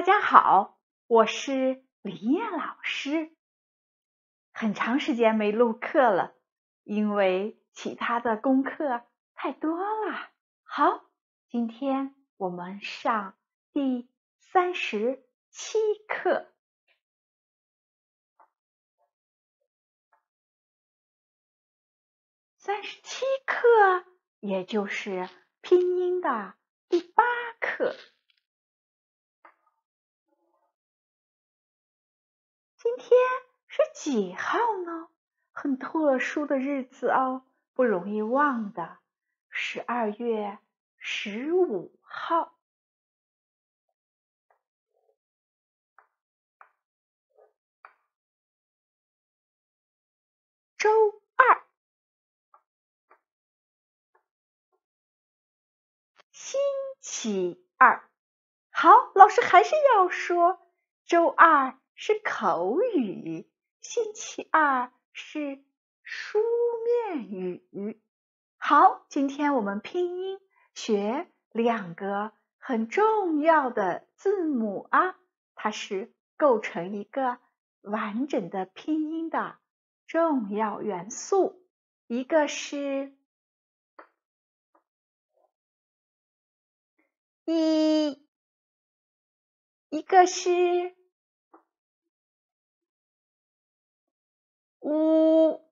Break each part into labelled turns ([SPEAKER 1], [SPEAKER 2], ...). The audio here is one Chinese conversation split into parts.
[SPEAKER 1] 大家好，我是李燕老师。很长时间没录课了，因为其他的功课太多了。好，今天我们上第三十七课。三十七课，也就是拼音的第八课。今天是几号呢？很特殊的日子哦，不容易忘的，十二月十五号，周二，星期二。好，老师还是要说，周二。是口语，星期二是书面语。好，今天我们拼音学两个很重要的字母啊，它是构成一个完整的拼音的重要元素。一个是一，一个是。呜，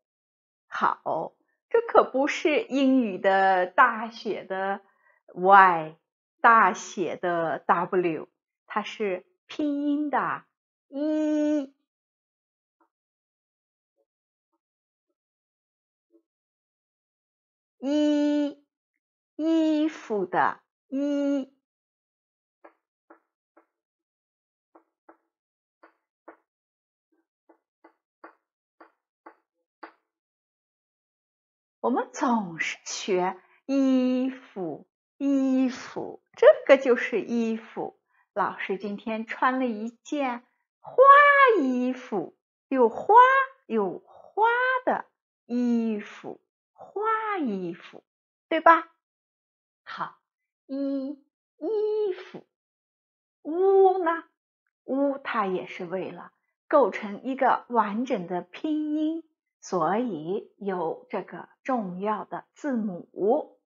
[SPEAKER 1] 好，这可不是英语的大写的 Y，大写的 W，它是拼音的一，衣，衣服的衣。我们总是学衣服，衣服，这个就是衣服。老师今天穿了一件花衣服，有花有花的衣服，花衣服，对吧？好，衣衣服，屋呢？屋它也是为了构成一个完整的拼音。所以有这个重要的字母乌。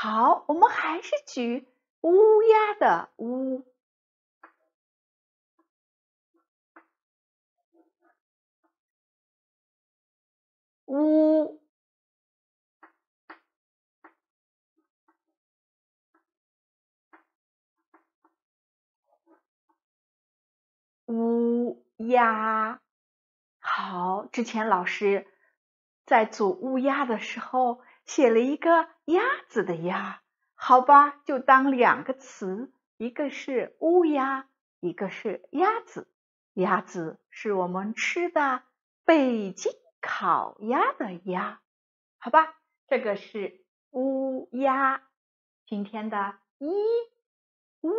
[SPEAKER 1] 好，我们还是举乌鸦的乌。乌。乌鸦，好，之前老师在组乌鸦的时候写了一个鸭子的鸭，好吧，就当两个词，一个是乌鸦，一个是鸭子。鸭子是我们吃的北京烤鸭的鸭，好吧，这个是乌鸦。今天的一乌。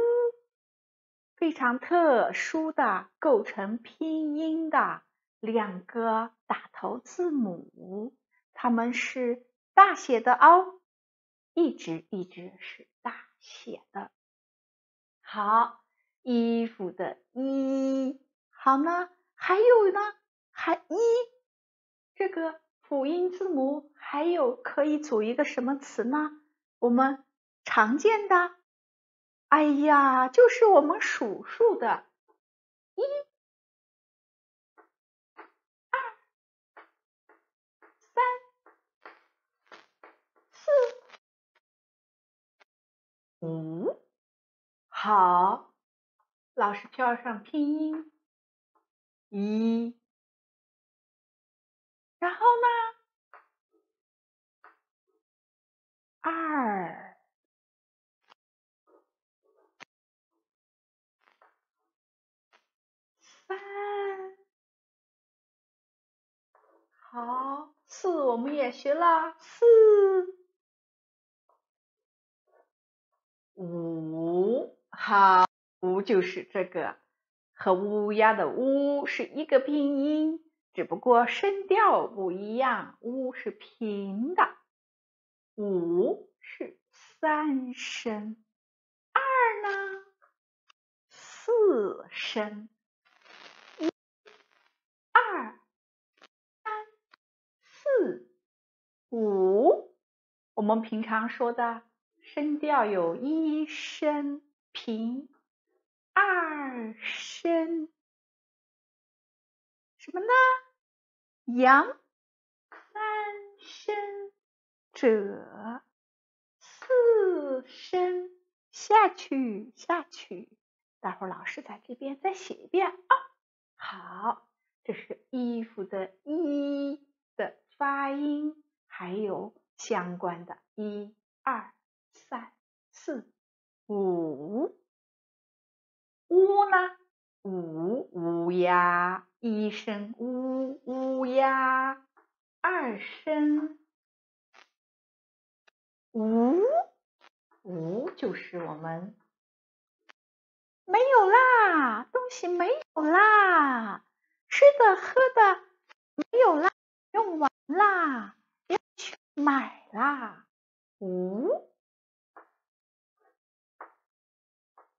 [SPEAKER 1] 非常特殊的构成拼音的两个打头字母，它们是大写的哦，一直一直是大写的。好，衣服的衣，好呢，还有呢，还一这个辅音字母，还有可以组一个什么词呢？我们常见的。哎呀，就是我们数数的，一、二、三、四、五。好，老师飘上拼音，一，然后呢，二。三好，四。我们也学了，四，五，好，五就是这个和乌鸦的乌是一个拼音，只不过声调不一样，呜是平的，五是三声，二呢四声，一、二、三、四、五，我们平常说的声调有一声平，二声什么呢？阳三声者，四声下去下去。待会儿老师在这边再写一遍啊。好，这是衣服的“衣”的发音，还有相关的一二三四五。乌呢？乌乌鸦。一声乌乌鸦，二声呜呜，就是我们没有啦，东西没有啦，吃的喝的没有啦，用完啦，买啦。五，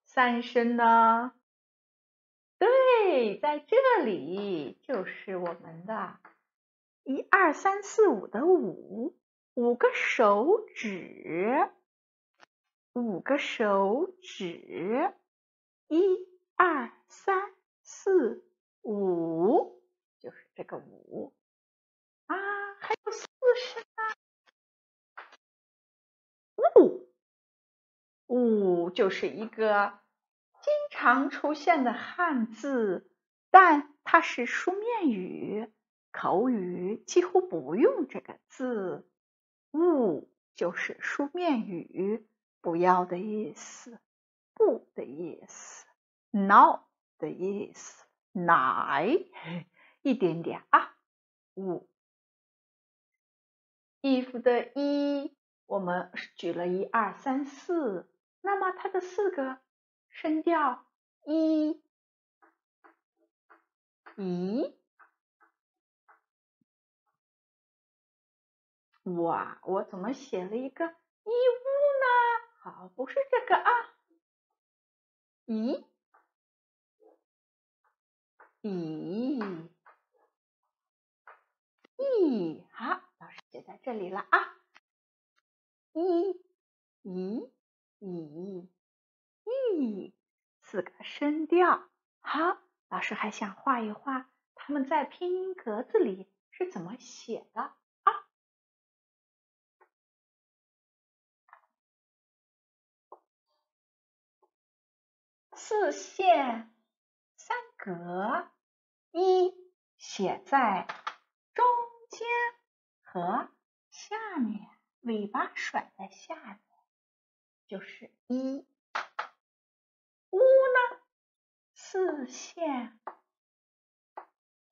[SPEAKER 1] 三声呢？对，在这里就是我们的一二三四五的五，五个手指，五个手指，一二三四五，就是这个五啊，还有四声啊，五，五就是一个经。常出现的汉字，但它是书面语，口语几乎不用这个字。勿就是书面语，不要的意思，不的意思，no 的意思，奶一点点啊。勿衣服的衣，我们举了一二三四，那么它的四个声调。一，一，哇！我怎么写了一个一物呢？好，不是这个啊。一，一，一，好，老师写在这里了啊。一，一，一，一。四个声调，好，老师还想画一画，他们在拼音格子里是怎么写的啊？四线三格，一写在中间和下面，尾巴甩在下面，就是一。乌呢？四线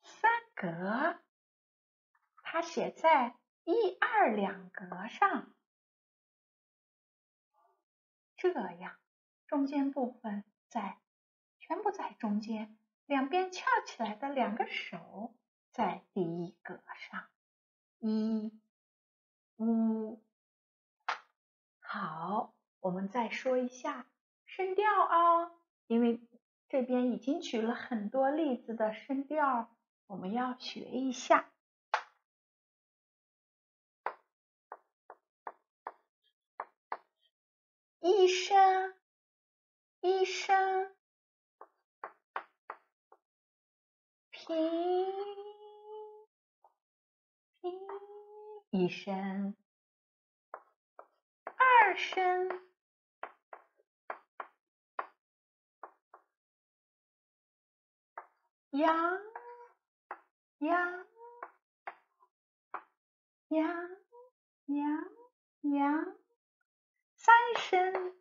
[SPEAKER 1] 三格，它写在一二两格上，这样中间部分在全部在中间，两边翘起来的两个手在第一格上，一乌。好，我们再说一下。声调啊，因为这边已经举了很多例子的声调，我们要学一下。一声，一声，平，平，一声，声。羊，羊，羊，羊，羊，三声，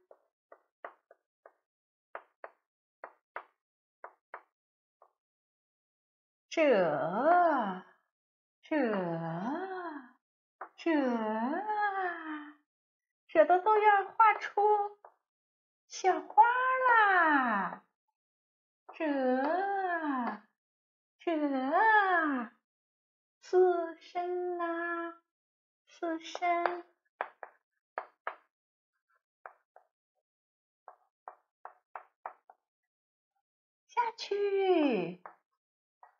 [SPEAKER 1] 这，这，这，这的都要画出小花啦，这。这四声啊，四声。下去，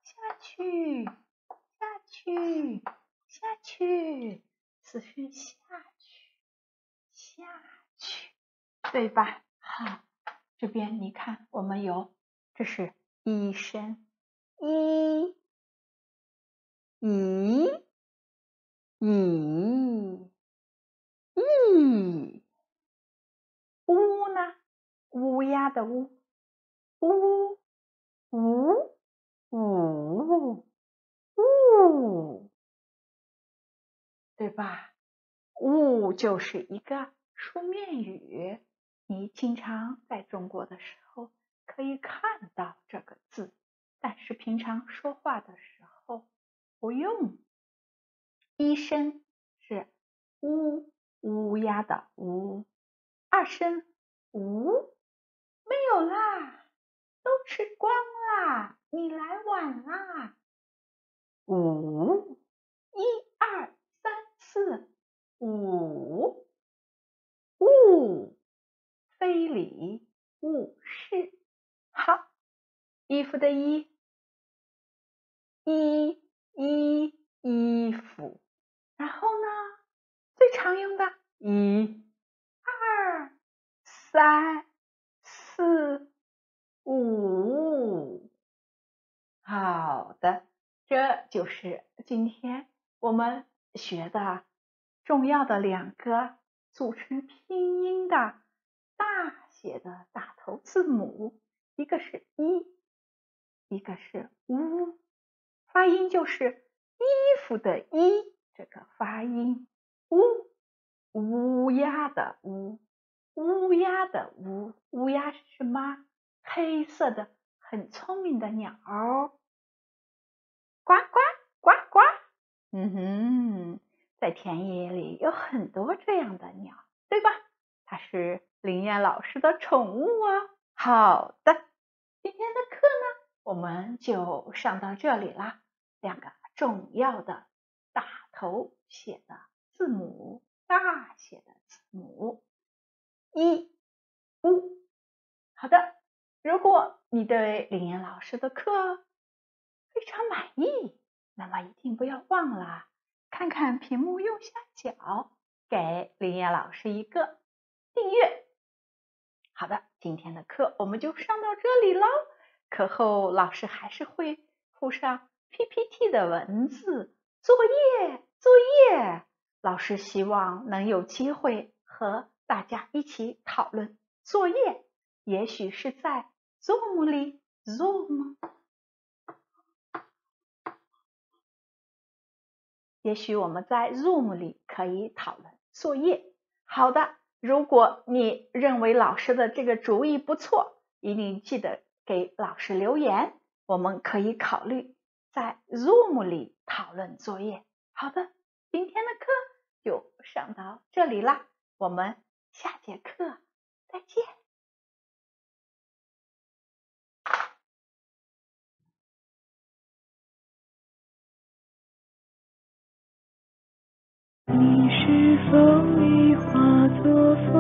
[SPEAKER 1] 下去，下去，下去，四声下，下去，对吧？好，这边你看，我们有，这是一声，一。咦，咦，咦，乌呢？乌鸦的乌，乌，呜，呜，呜，对吧？呜就是一个书面语，你经常在中国的时候可以看到这个字，但是平常说话的时候。不用，一声是乌乌鸦的乌，二声呜没有啦，都吃光啦，你来晚啦。五一二三四五五非礼勿视，好，衣服的衣一。一衣服，然后呢？最常用的，一、二、三、四、五。好的，这就是今天我们学的重要的两个组成拼音的大写的打头字母，一个是一，一个是乌。发音就是衣服的“衣”这个发音，乌乌鸦的“乌”，乌鸦的“乌”，乌鸦是什么？黑色的，很聪明的鸟呱呱呱呱。嗯哼，在田野里有很多这样的鸟，对吧？它是林燕老师的宠物啊。好的，今天的课呢，我们就上到这里啦。两个重要的大头写的字母，大写的字母，一、乌。好的，如果你对林燕老师的课非常满意，那么一定不要忘了看看屏幕右下角，给林岩老师一个订阅。好的，今天的课我们就上到这里喽。课后老师还是会附上。PPT 的文字作业，作业，老师希望能有机会和大家一起讨论作业，也许是在 Zoom 里，Zoom，也许我们在 Zoom 里可以讨论作业。好的，如果你认为老师的这个主意不错，一定记得给老师留言，我们可以考虑。在 Zoom 里讨论作业。好的，今天的课就上到这里啦，我们下节课再见。你是否已化作风